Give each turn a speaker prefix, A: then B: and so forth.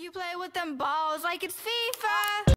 A: You play with them balls like it's FIFA.